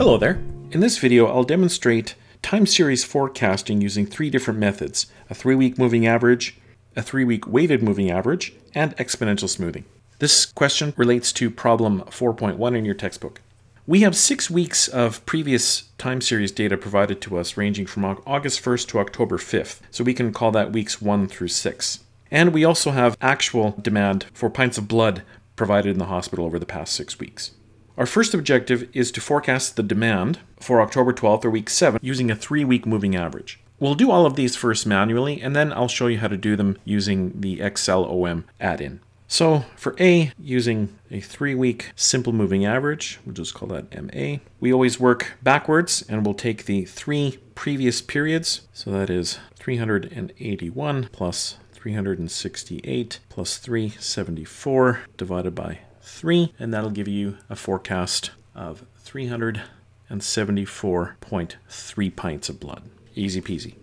Hello there. In this video, I'll demonstrate time series forecasting using three different methods, a three-week moving average, a three-week weighted moving average, and exponential smoothing. This question relates to problem 4.1 in your textbook. We have six weeks of previous time series data provided to us ranging from August 1st to October 5th, so we can call that weeks 1 through 6. And we also have actual demand for pints of blood provided in the hospital over the past six weeks. Our first objective is to forecast the demand for October 12th or week 7 using a three week moving average. We'll do all of these first manually and then I'll show you how to do them using the Excel OM add-in. So for A, using a three week simple moving average, we'll just call that MA. We always work backwards and we'll take the three previous periods. So that is 381 plus 368 plus 374 divided by 3, and that'll give you a forecast of 374.3 pints of blood. Easy peasy.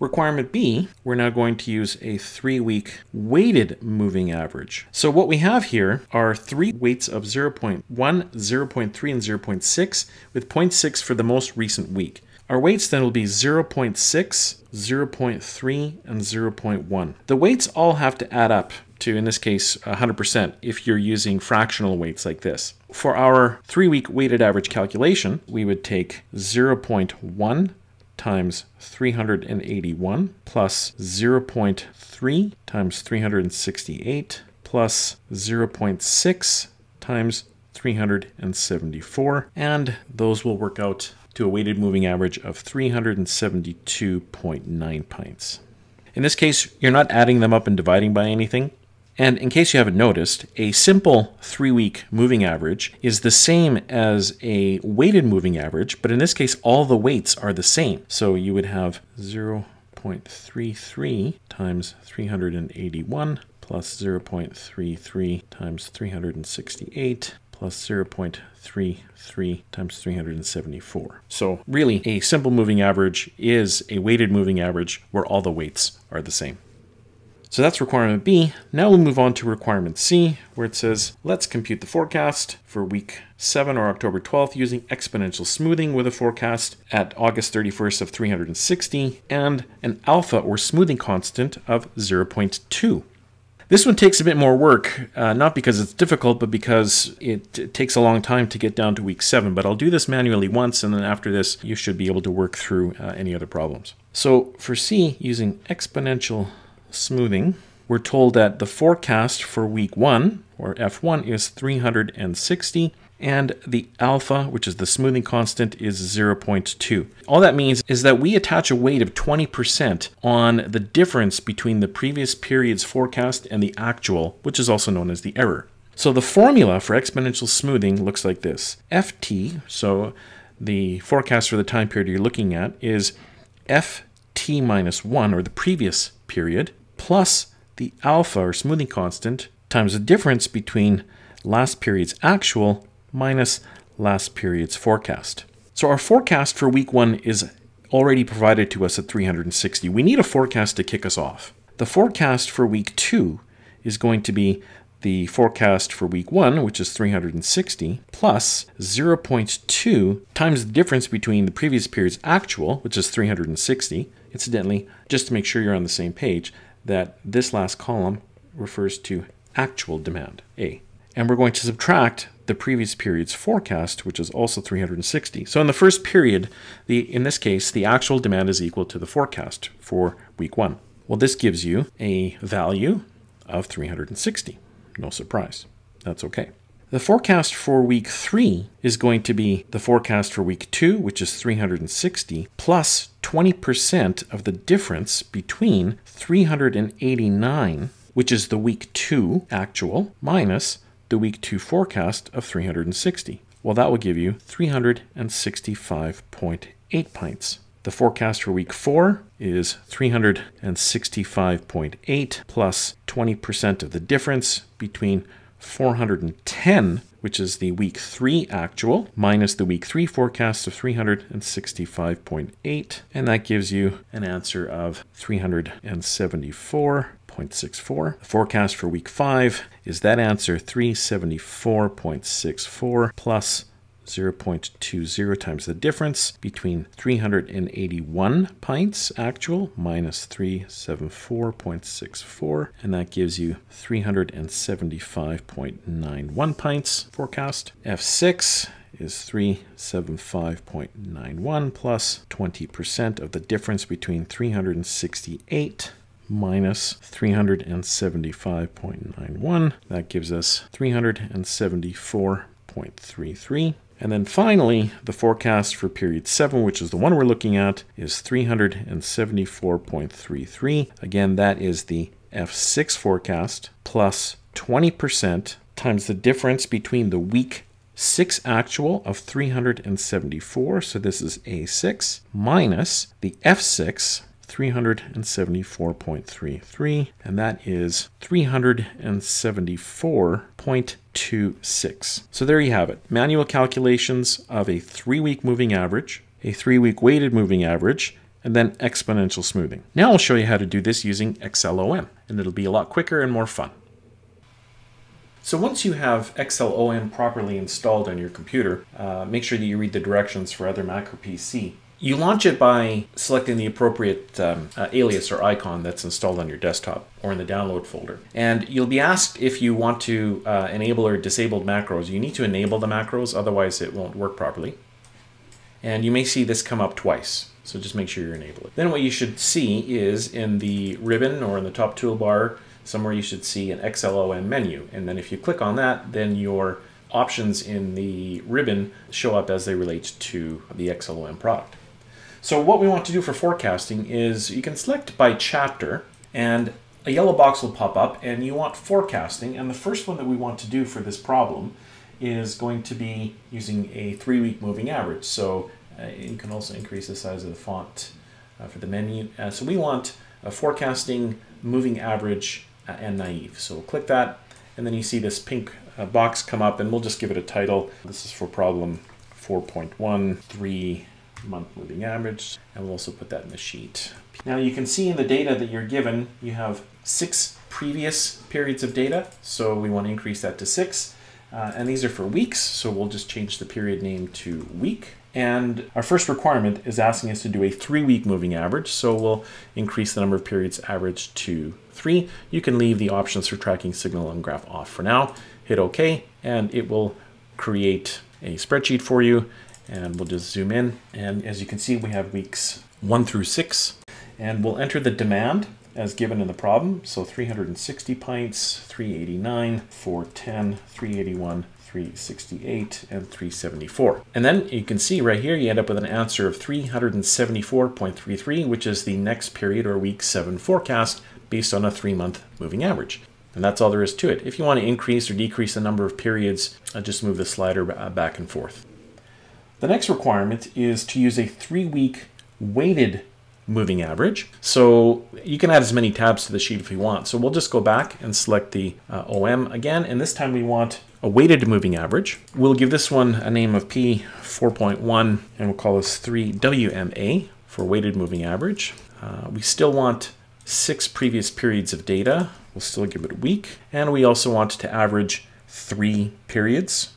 Requirement B, we're now going to use a three-week weighted moving average. So what we have here are three weights of 0.1, 0.3, and 0.6, with 0.6 for the most recent week. Our weights then will be 0.6, 0.3, and 0.1. The weights all have to add up to, in this case, 100% if you're using fractional weights like this. For our three-week weighted average calculation, we would take 0.1 times 381 plus 0.3 times 368 plus 0.6 times 374, and those will work out to a weighted moving average of 372.9 pints. In this case, you're not adding them up and dividing by anything. And in case you haven't noticed, a simple three week moving average is the same as a weighted moving average, but in this case, all the weights are the same. So you would have 0.33 times 381 plus 0.33 times 368 plus 0.33 times 374. So really, a simple moving average is a weighted moving average where all the weights are the same. So that's requirement B. Now we'll move on to requirement C, where it says, let's compute the forecast for week 7 or October 12th using exponential smoothing with a forecast at August 31st of 360 and an alpha or smoothing constant of 0.2. This one takes a bit more work, uh, not because it's difficult, but because it, it, takes a long time to get down to week seven. But I'll do this manually once, and then after this, you should be able to work through uh, any other problems. So for C, using exponential smoothing, we're told that the forecast for week one, or F1, is 360 and the alpha, which is the smoothing constant, is 0.2. All that means is that we attach a weight of 20% on the difference between the previous period's forecast and the actual, which is also known as the error. So the formula for exponential smoothing looks like this. Ft, so the forecast for the time period you're looking at, is Ft minus 1, or the previous period, plus the alpha, or smoothing constant, times the difference between last period's actual minus last period's forecast. So our forecast for week one is already provided to us at 360. We need a forecast to kick us off. The forecast for week two is going to be the forecast for week one, which is 360, plus 0.2 times the difference between the previous period's actual, which is 360. Incidentally, just to make sure you're on the same page, that this last column refers to actual demand, A. And we're going to subtract the previous period's forecast, which is also 360. So in the first period, the in this case, the actual demand is equal to the forecast for week one. Well, this gives you a value of 360. No surprise. That's okay. The forecast for week three is going to be the forecast for week two, which is 360, plus 20% of the difference between 389, which is the week two actual, minus the week two forecast of 360. Well, that will give you 365.8 pints. The forecast for week four is 365.8 plus 20% of the difference between 410, which is the week three actual, minus the week three forecast of 365.8. And that gives you an answer of 374 374.64. The forecast for week 5 is that answer 374.64 plus 0.20 times the difference between 381 pints actual minus 374.64, and that gives you 375.91 pints forecast. F6 is 375.91 plus 20% of the difference between 368 minus 375.91. That gives us 374.33. And then finally, the forecast for period 7, which is the one we're looking at, is 374.33. Again, that is the F6 forecast plus 20% times the difference between the week 6 actual of 374, so this is A6, minus the F6 374.33, and that is 374.26. So there you have it. Manual calculations of a three-week moving average, a three-week weighted moving average, and then exponential smoothing. Now I'll show you how to do this using Excel OM, and it'll be a lot quicker and more fun. So once you have Excel OM properly installed on your computer, uh, make sure that you read the directions for other Mac or PC. You launch it by selecting the appropriate um, uh, alias or icon that's installed on your desktop or in the download folder. And you'll be asked if you want to uh, enable or disable macros. You need to enable the macros, otherwise it won't work properly. And you may see this come up twice, so just make sure you enable it. Then what you should see is in the ribbon or in the top toolbar, somewhere you should see an Excel OM menu. And then if you click on that, then your options in the ribbon show up as they relate to the Excel OM product. So what we want to do for forecasting is you can select by chapter and a yellow box will pop up and you want forecasting. And the first one that we want to do for this problem is going to be using a three week moving average. So uh, you can also increase the size of the font uh, for the menu. Uh, so we want a forecasting moving average uh, and naive. So we'll click that and then you see this pink uh, box come up and we'll just give it a title. This is for problem 4.13 month moving average, and we'll also put that in the sheet. Now you can see in the data that you're given, you have six previous periods of data, so we want to increase that to six. Uh, and these are for weeks, so we'll just change the period name to week. And our first requirement is asking us to do a three week moving average. So we'll increase the number of periods average to three. You can leave the options for tracking signal and graph off for now. Hit OK, and it will create a spreadsheet for you and we'll just zoom in. And as you can see, we have weeks one through six, and we'll enter the demand as given in the problem. So 360 pints, 389, 410, 381, 368, and 374. And then you can see right here, you end up with an answer of 374.33, which is the next period or week seven forecast based on a three month moving average. And that's all there is to it. If you want to increase or decrease the number of periods, uh, just move the slider back and forth. The next requirement is to use a three-week weighted moving average. So you can add as many tabs to the sheet if you want. So we'll just go back and select the uh, OM again, and this time we want a weighted moving average. We'll give this one a name of P 4.1, and we'll call this 3WMA for weighted moving average. Uh, we still want six previous periods of data. We'll still give it a week. And we also want to average three periods.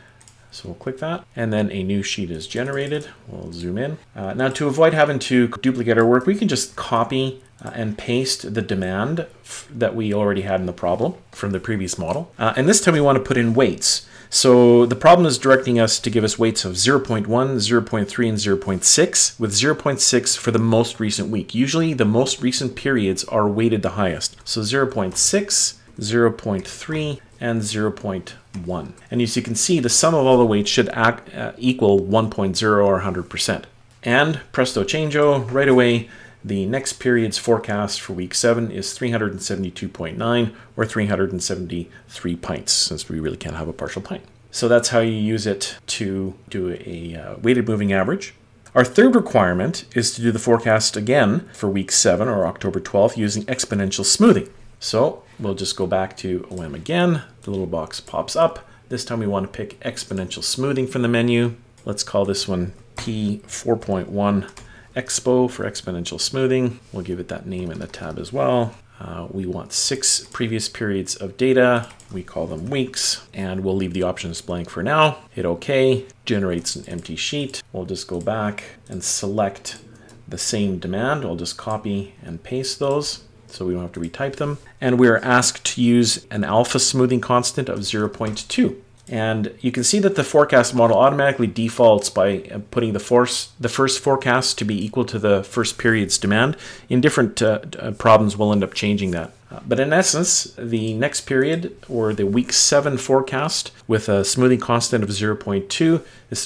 So we'll click that and then a new sheet is generated. We'll zoom in. Uh, now to avoid having to duplicate our work, we can just copy uh, and paste the demand that we already had in the problem from the previous model. Uh, and this time we want to put in weights. So the problem is directing us to give us weights of 0.1, 0.3, and 0.6, with 0.6 for the most recent week. Usually the most recent periods are weighted the highest. So 0.6, 0.3, and 0.1. And as you can see, the sum of all the weights should act, uh, equal 1.0 or 100%. And presto changeo, right away, the next period's forecast for week 7 is 372.9 or 373 pints, since we really can't have a partial pint. So that's how you use it to do a uh, weighted moving average. Our third requirement is to do the forecast again for week 7 or October 12th using exponential smoothing. So we'll just go back to OM again. The little box pops up. This time we want to pick exponential smoothing from the menu. Let's call this one P4.1 Expo for exponential smoothing. We'll give it that name in the tab as well. Uh, we want six previous periods of data. We call them weeks, and we'll leave the options blank for now. Hit OK, generates an empty sheet. We'll just go back and select the same demand. I'll just copy and paste those so we don't have to retype them. And we're asked to use an alpha smoothing constant of 0.2. And you can see that the forecast model automatically defaults by uh, putting the, force, the first forecast to be equal to the first period's demand. In different uh, uh, problems, we'll end up changing that. Uh, but in essence, the next period, or the week 7 forecast, with a smoothing constant of 0.2 is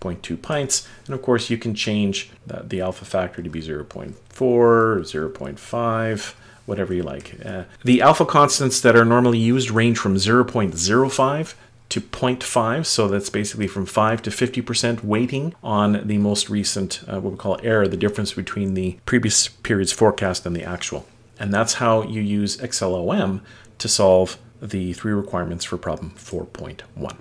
374.2 pints. And of course, you can change the, the alpha factor to be 0.4, 0.5, whatever you like. Uh, the alpha constants that are normally used range from 0.05 to 0.5, so that's basically from 5 to 50% weighting on the most recent, uh, what we call error, the difference between the previous period's forecast and the actual. And that's how you use Excel OM to solve the three requirements for problem 4.1.